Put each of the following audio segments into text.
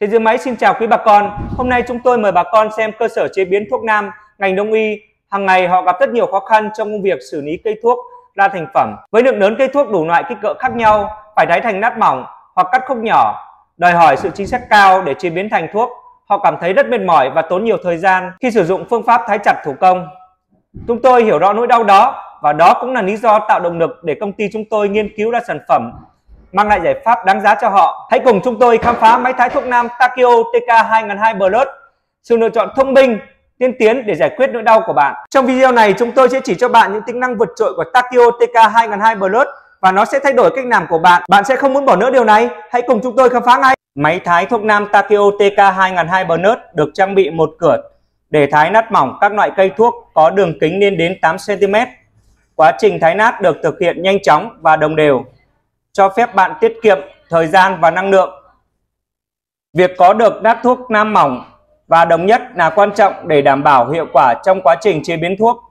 Thế giới máy xin chào quý bà con. Hôm nay chúng tôi mời bà con xem cơ sở chế biến thuốc nam, ngành đông y. Hàng ngày họ gặp rất nhiều khó khăn trong công việc xử lý cây thuốc ra thành phẩm. Với lượng lớn cây thuốc đủ loại kích cỡ khác nhau, phải đáy thành nát mỏng hoặc cắt khúc nhỏ, đòi hỏi sự chính xác cao để chế biến thành thuốc. Họ cảm thấy rất mệt mỏi và tốn nhiều thời gian khi sử dụng phương pháp thái chặt thủ công. Chúng tôi hiểu rõ nỗi đau đó và đó cũng là lý do tạo động lực để công ty chúng tôi nghiên cứu ra sản phẩm mang lại giải pháp đáng giá cho họ. Hãy cùng chúng tôi khám phá máy thái thuốc nam Takio TK 2002 Plus, sự lựa chọn thông minh, tiên tiến để giải quyết nỗi đau của bạn. Trong video này chúng tôi sẽ chỉ cho bạn những tính năng vượt trội của Takio TK 2002 Plus và nó sẽ thay đổi cách làm của bạn. Bạn sẽ không muốn bỏ lỡ điều này. Hãy cùng chúng tôi khám phá ngay. Máy thái thuốc nam Takio TK 2002 Plus được trang bị một cửa để thái nát mỏng các loại cây thuốc có đường kính lên đến 8 cm. Quá trình thái nát được thực hiện nhanh chóng và đồng đều cho phép bạn tiết kiệm thời gian và năng lượng. Việc có được đát thuốc nam mỏng và đồng nhất là quan trọng để đảm bảo hiệu quả trong quá trình chế biến thuốc.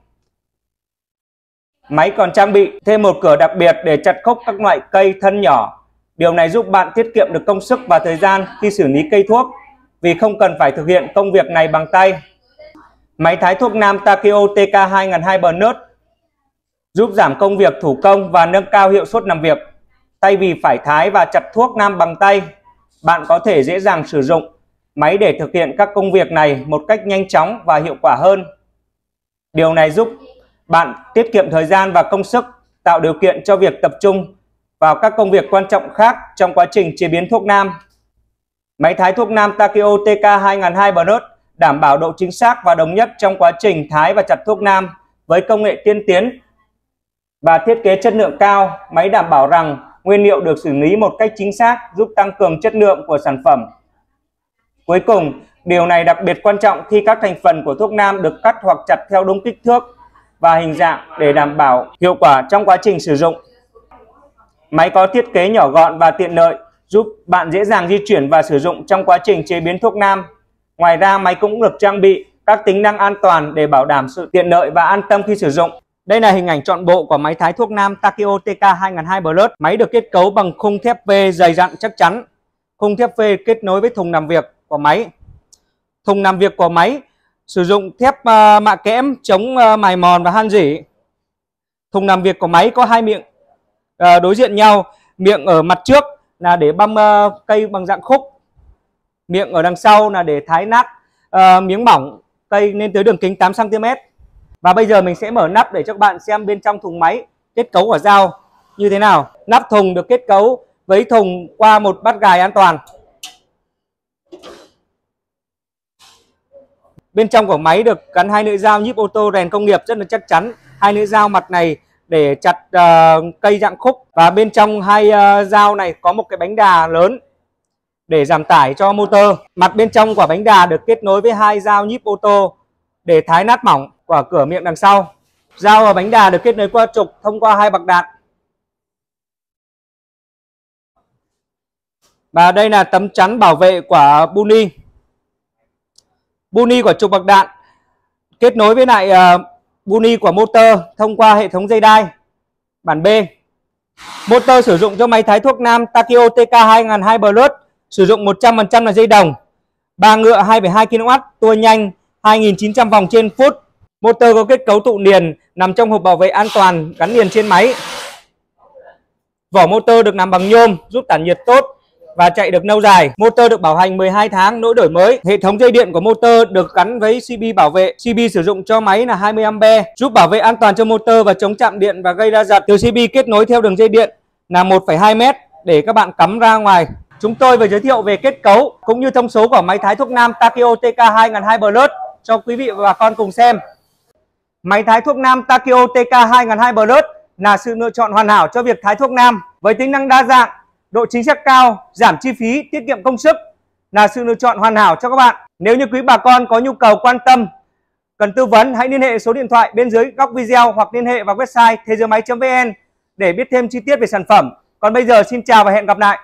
Máy còn trang bị thêm một cửa đặc biệt để chặt khúc các loại cây thân nhỏ. Điều này giúp bạn tiết kiệm được công sức và thời gian khi xử lý cây thuốc, vì không cần phải thực hiện công việc này bằng tay. Máy thái thuốc nam Takeo TK 2002 Bernard giúp giảm công việc thủ công và nâng cao hiệu suất làm việc. Thay vì phải thái và chặt thuốc nam bằng tay, bạn có thể dễ dàng sử dụng máy để thực hiện các công việc này một cách nhanh chóng và hiệu quả hơn. Điều này giúp bạn tiết kiệm thời gian và công sức, tạo điều kiện cho việc tập trung vào các công việc quan trọng khác trong quá trình chế biến thuốc nam. Máy thái thuốc nam Takeo TK 2002 Burnout đảm bảo độ chính xác và đồng nhất trong quá trình thái và chặt thuốc nam với công nghệ tiên tiến và thiết kế chất lượng cao. Máy đảm bảo rằng nguyên liệu được xử lý một cách chính xác giúp tăng cường chất lượng của sản phẩm. Cuối cùng, điều này đặc biệt quan trọng khi các thành phần của thuốc nam được cắt hoặc chặt theo đúng kích thước và hình dạng để đảm bảo hiệu quả trong quá trình sử dụng. Máy có thiết kế nhỏ gọn và tiện lợi, giúp bạn dễ dàng di chuyển và sử dụng trong quá trình chế biến thuốc nam. Ngoài ra, máy cũng được trang bị các tính năng an toàn để bảo đảm sự tiện lợi và an tâm khi sử dụng. Đây là hình ảnh trọn bộ của máy thái thuốc nam Takeo TK 2002 Plus. Máy được kết cấu bằng khung thép V dày dặn chắc chắn. Khung thép V kết nối với thùng làm việc của máy. Thùng làm việc của máy sử dụng thép uh, mạ kẽm chống uh, mài mòn và han rỉ. Thùng làm việc của máy có hai miệng uh, đối diện nhau. Miệng ở mặt trước là để băm uh, cây bằng dạng khúc. Miệng ở đằng sau là để thái nát uh, miếng mỏng cây lên tới đường kính 8 cm. Và bây giờ mình sẽ mở nắp để cho các bạn xem bên trong thùng máy kết cấu của dao như thế nào. Nắp thùng được kết cấu với thùng qua một bát gài an toàn. Bên trong của máy được gắn hai lưỡi dao nhíp ô tô rèn công nghiệp rất là chắc chắn. Hai lưỡi dao mặt này để chặt uh, cây dạng khúc và bên trong hai uh, dao này có một cái bánh đà lớn để giảm tải cho motor. Mặt bên trong của bánh đà được kết nối với hai dao nhíp ô tô để thái nát mỏng của cửa miệng đằng sau. Dao và bánh đà được kết nối qua trục thông qua hai bạc đạn. Và đây là tấm chắn bảo vệ của Buni. Buni của trục bạc đạn kết nối với lại uh, Buni của motor thông qua hệ thống dây đai. Bản B. Motor sử dụng cho máy thái thuốc nam Takio TK 2002 Plus sử dụng 100% là dây đồng. Ba ngựa 2,2 kW, tua nhanh 2.900 vòng trên phút Motor có kết cấu tụ liền nằm trong hộp bảo vệ an toàn gắn liền trên máy. Vỏ motor được làm bằng nhôm giúp tản nhiệt tốt và chạy được lâu dài. Motor được bảo hành 12 tháng nỗi đổi mới. Hệ thống dây điện của motor được gắn với CB bảo vệ. CB sử dụng cho máy là 20 A giúp bảo vệ an toàn cho motor và chống chạm điện và gây ra giật. Từ CB kết nối theo đường dây điện là 1,2 m để các bạn cắm ra ngoài. Chúng tôi vừa giới thiệu về kết cấu cũng như thông số của máy thái thuốc nam Takeo TK 2002 Plus cho quý vị và bà con cùng xem. Máy thái thuốc nam Takeo TK 2002 Plus là sự lựa chọn hoàn hảo cho việc thái thuốc nam với tính năng đa dạng, độ chính xác cao, giảm chi phí, tiết kiệm công sức là sự lựa chọn hoàn hảo cho các bạn. Nếu như quý bà con có nhu cầu quan tâm, cần tư vấn hãy liên hệ số điện thoại bên dưới góc video hoặc liên hệ vào website thế giới máy.vn để biết thêm chi tiết về sản phẩm. Còn bây giờ xin chào và hẹn gặp lại.